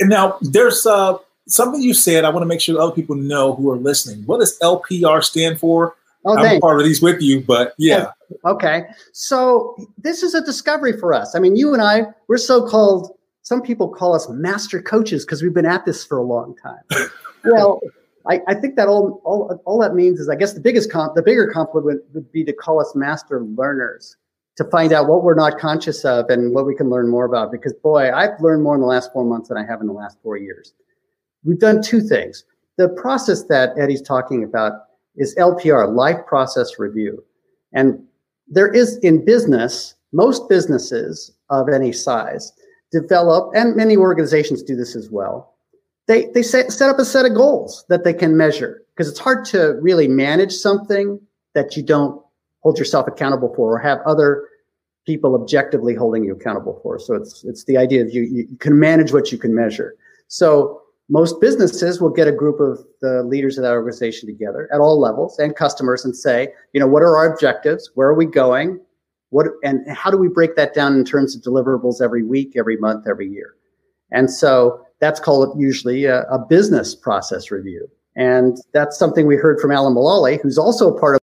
And now there's uh, something you said. I want to make sure other people know who are listening. What does LPR stand for? Oh, I'm thanks. part of these with you, but yeah. Okay. So this is a discovery for us. I mean, you and I, we're so called, some people call us master coaches because we've been at this for a long time. well, I, I, think that all, all, all that means is, I guess the biggest comp, the bigger compliment would be to call us master learners to find out what we're not conscious of and what we can learn more about. Because boy, I've learned more in the last four months than I have in the last four years. We've done two things. The process that Eddie's talking about is LPR, life process review. And there is in business, most businesses of any size develop, and many organizations do this as well. They, they set, set up a set of goals that they can measure because it's hard to really manage something that you don't hold yourself accountable for or have other people objectively holding you accountable for. So it's, it's the idea of you, you can manage what you can measure. So most businesses will get a group of the leaders of that organization together at all levels and customers and say, you know, what are our objectives? Where are we going? What and how do we break that down in terms of deliverables every week, every month, every year? And so that's called usually a, a business process review. And that's something we heard from Alan Mulally, who's also a part of